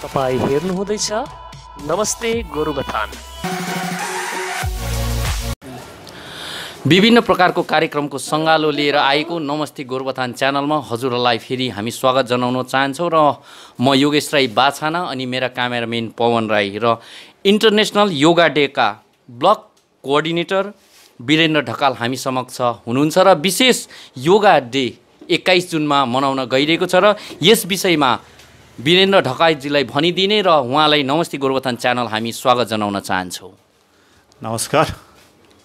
तपाईँ हेर्नुहुँदैछ नमस्ते गोरुबथान विभिन्न प्रकारको कार्यक्रमको सङ्गालो लिएर आएको नमस्ते गोरुबथान च्यानलमा हजुरहरूलाई फेरि हामी स्वागत जनाउन चाहन्छौँ र म योगेश राई बाछाना अनि मेरा क्यामेरामेन पवन राई र इन्टरनेसनल योगा डेका ब्लक कोअर्डिनेटर वीरेन्द्र ढकाल हामी समक्ष हुनुहुन्छ र विशेष योगा डे एक्काइस जुनमा मनाउन गइरहेको छ र यस विषयमा वीरेन्द्र ढकालजीलाई भनिदिने र उहाँलाई नमस्ते गोरुबथान च्यानल हामी स्वागत जनाउन चाहन्छौँ। नमस्कार।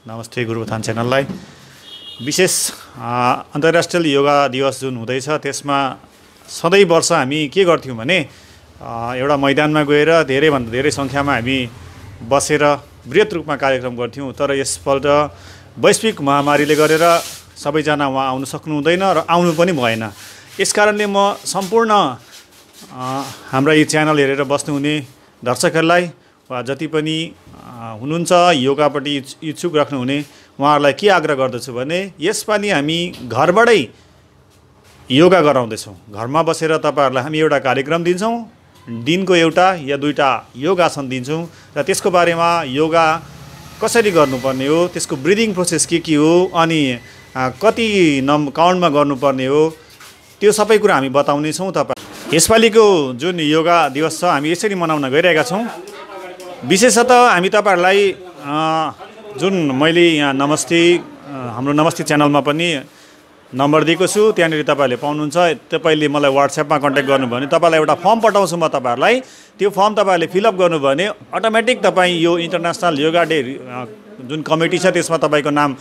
नमस्ते गुरुबथान च्यानललाई। विशेष अन्तर्राष्ट्रिय योगा दिवस जुन हुँदैछ त्यसमा सधैँ वर्ष हामी के गर्थ्यौँ भने एउटा मैदानमा गएर धेरैभन्दा धेरै सङ्ख्यामा हामी बसेर वृहत रूपमा कार्यक्रम गर्थ्यौँ। तर यसपल्ट वैश्विक महामारीले गरेर सबैजना उहाँ आउनु सक्नु हुँदैन र आउनु पनि भएन। यस कारणले म सम्पूर्ण हाम्रा यी च्यानल हेरेर बस्नुहुने दर्शकहरूलाई वा जति पनि हुनुहुन्छ योगापट्टि इच्छ- इच्छुक राख्नुहुने उहाँहरूलाई के आग्रह गर्दछु भने यसपालि हामी घरबाटै योगा गराउँदैछौँ। घरमा बसेर तपाईँहरूलाई हामी एउटा कार्यक्रम दिन्छौँ दिनको एउटा या दुईवटा योगासन दिन्छौँ र त्यसको बारेमा योगा कसरी गर्नुपर्ने हो त्यसको ब्रिदिङ प्रोसेस के के हो अनि कति नम काउन्टमा गर्नुपर्ने हो त्यो सबै कुरा हामी बताउनेछौँ तपाईँ यसपालिको जुन योगा दिवस छ हामी यसरी मनाउन गइरहेका छौँ। विशेषतः हामी तपाईँहरूलाई जुन मैले यहाँ नमस्ते हाम्रो नमस्ते च्यानलमा पनि नम्बर दिएको छु त्यहाँनिर तपाईँहरूले पाउनुहुन्छ। तपाईँले मलाई वाट्सएपमा कन्ट्याक्ट गर्नुभयो भने तपाईँलाई एउटा फर्म पठाउँछु म तपाईँहरूलाई। त्यो फर्म तपाईँहरूले फिलअप गर्नुभयो भने अटोमेटिक तपाईँ यो इन्टरनेसनल योगा डे जुन कमिटी छ त्यसमा तपाईँको नाम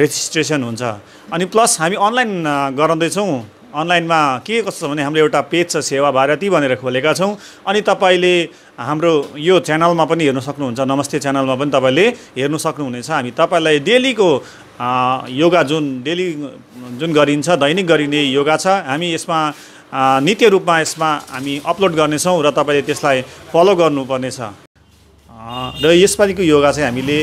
रेजिस्ट्रेसन हुन्छ। अनि प्लस हामी अनलाइन गराउँदैछौँ। अनलाइनमा के कस्तो छ भने हाम्रो एउटा पेज छ सेवा भारती भनेर खोलेका छौँ। अनि तपाईँले हाम्रो यो च्यानलमा पनि हेर्नु सक्नुहुन्छ नमस्ते च्यानलमा पनि तपाईँले हेर्नु सक्नुहुनेछ। हामी तपाईँलाई डेलीको योगा जुन डेली जुन गरिन्छ दैनिक गरिने योगा छ हामी यसमा नित्य रूपमा यसमा हामी अपलोड गर्नेछौँ र तपाईँले त्यसलाई फलो गर्नुपर्नेछ। र यसपालिको योगा चाहिँ हामीले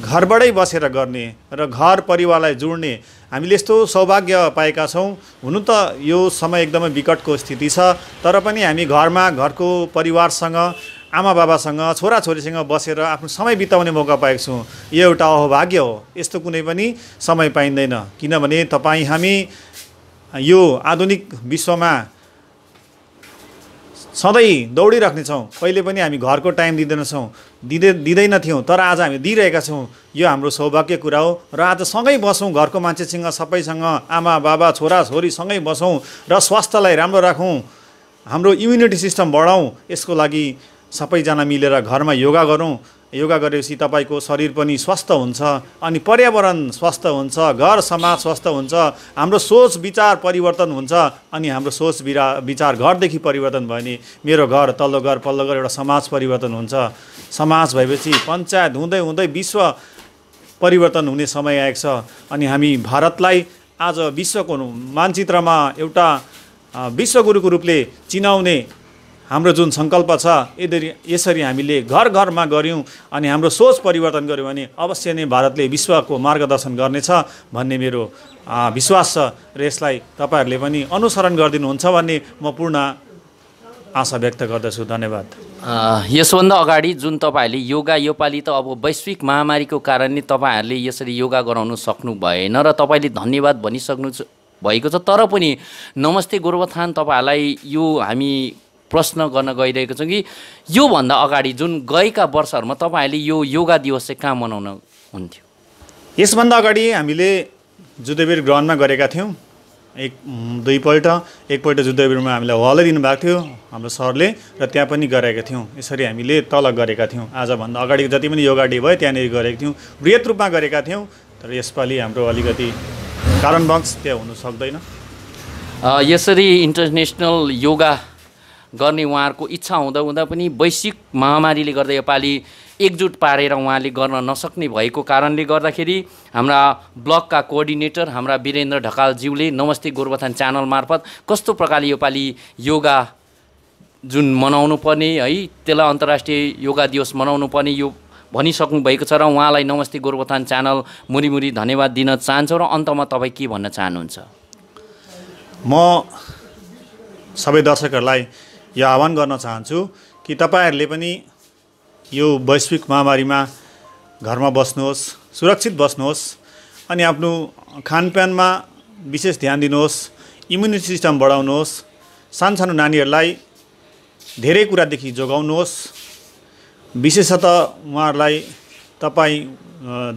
घरबाटै बसेर गर्ने र घर परिवारलाई जोड्ने हामीले यस्तो सौभाग्य पाएका छौँ। हुनु त यो समय एकदमै विकटको स्थिति छ तर पनि हामी घरमा घरको परिवारसँग आमा बाबासँग छोराछोरीसँग बसेर आफ्नो समय बिताउने मौका पाएको छौँ। यो एउटा अहोभाग्य हो। यस्तो कुनै पनि समय पाइँदैन। किनभने तपाईँ हामी यो आधुनिक विश्वमा सधैँ दौडिराख्नेछौँ कहिले पनि हामी घरको टाइम दिँदैनछौँ दिँदै दिँदैनथ्यौँ तर आज हामी दिइरहेका छौँ। यो हाम्रो सौभाग्य कुरा हो र आज सँगै बसौँ घरको मान्छेसँग सबैसँग आमा बाबा छोरा छोरी सँगै बसौँ र स्वास्थ्यलाई राम्रो राखौँ। हाम्रो इम्युनिटी सिस्टम बढाउँ यसको लागि सबैजना मिलेर घरमा योगा गरौँ। योगा गरेपछि तपाईँको शरीर पनि स्वस्थ हुन्छ अनि पर्यावरण स्वस्थ हुन्छ घर समाज स्वस्थ हुन्छ हाम्रो सोच विचार परिवर्तन हुन्छ अनि हाम्रो सोच विरा विचार घरदेखि परिवर्तन भयो भने मेरो घर तल्लो घर पल्लो घर एउटा समाज परिवर्तन हुन्छ। समाज भएपछि पञ्चायत हुँदै हुँदै विश्व परिवर्तन हुने समय आएको छ अनि हामी भारतलाई आज विश्वको मानचित्रमा एउटा विश्वगुरुको रूपले चिनाउने हाम्रो जुन सङ्कल्प छ यदि यसरी हामीले घर घरमा गऱ्यौँ अनि हाम्रो सोच परिवर्तन गऱ्यौँ भने अवश्य नै भारतले विश्वको मार्गदर्शन गर्नेछ भन्ने मेरो विश्वास छ र यसलाई तपाईँहरूले पनि अनुसरण गरिदिनुहुन्छ भन्ने म पूर्ण आशा व्यक्त गर्दछु। धन्यवाद। यसभन्दा अगाडि जुन तपाईँहरूले योगा योपालि त अब वैश्विक महामारीको कारणले तपाईँहरूले यसरी योगा गराउनु सक्नु भएन र तपाईँले धन्यवाद भनिसक्नु भएको छ। तर पनि नमस्ते गोरुबथान तपाईँहरूलाई यो हामी प्रश्न गर्न गइरहेको छौँ कि योभन्दा अगाडि जुन गएका वर्षहरूमा तपाईँहरूले यो योगा दिवस चाहिँ कहाँ मनाउन हुन्थ्यो? यसभन्दा अगाडि हामीले जुद्धवीर ग्राउन्डमा गरेका थियौँ। एक दुईपल्ट एकपल्ट जुद्धवीरमा हामीलाई हलै दिनुभएको थियो हाम्रो सरले र त्यहाँ पनि गरेका थियौँ। यसरी हामीले तल गरेका थियौँ। आजभन्दा अगाडि जति पनि योगा डे भयो त्यहाँनिर गरेका थियौँ। वृहत रूपमा गरेका थियौँ तर यसपालि हाम्रो अलिकति कारणवश त्यहाँ हुनु सक्दैन। यसरी इन्टरनेसनल योगा गर्ने उहाँहरूको इच्छा हुँदा हुँदा पनि वैश्विक महामारीले गर्दा योपालि एकजुट पारेर उहाँले गर्न नसक्ने भएको कारणले गर्दाखेरि हाम्रा ब्लकका कोअर्डिनेटर हाम्रा वीरेन्द्र ढकालज्यूले नमस्ते गोरुबथान च्यानल मार्फत कस्तो प्रकारले योपालि योगा जुन मनाउनु पर्ने है त्यसलाई अन्तर्राष्ट्रिय योगा दिवस मनाउनु पर्ने यो भनिसक्नु भएको छ र उहाँलाई नमस्ते गोरुबथान च्यानल मुरी धन्यवाद दिन चाहन्छौँ र अन्तमा तपाईँ के भन्न चाहनुहुन्छ? म सबै दर्शकहरूलाई यो आह्वान गर्न चाहन्छु कि तपाईँहरूले पनि यो वैश्विक महामारीमा घरमा बस्नुहोस् सुरक्षित बस्नुहोस् अनि आफ्नो खानपानमा विशेष ध्यान दिनुहोस् इम्युनिटी सिस्टम बढाउनुहोस् सानसानो नानीहरूलाई धेरै कुरादेखि जोगाउनुहोस्। विशेषतः उहाँहरूलाई तपाईँ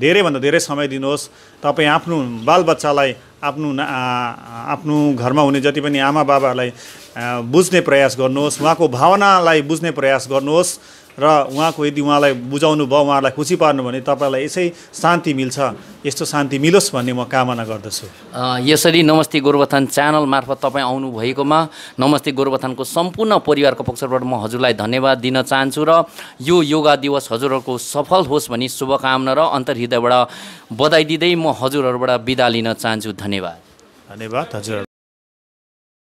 धेरैभन्दा धेरै समय दिनुहोस्। तपाईँ आफ्नो बालबच्चालाई आफ्नो आफ्नो घरमा हुने जति पनि आमा बाबाहरूलाई बुझ्ने प्रयास गर्नुहोस् उहाँको भावनालाई बुझ्ने प्रयास गर्नुहोस्। र उहाँको यदि उहाँलाई बुझाउनु भयो उहाँलाई खुसी पार्नु भने तपाईँलाई यसै शान्ति मिल्छ। यस्तो शान्ति मिलोस् भन्ने म कामना गर्दछु। यसरी नमस्ते गोरुबथान च्यानल मार्फत तपाईँ आउनुभएकोमा नमस्ते गोरुबथानको सम्पूर्ण परिवारको पक्षबाट म हजुरलाई धन्यवाद दिन चाहन्छु र यो योगा दिवस हजुरहरूको सफल होस् भनी शुभकामना र अन्तर्हृदयबाट बधाई दिँदै म हजुरहरूबाट बिदा लिन चाहन्छु। धन्यवाद। धन्यवाद हजुर।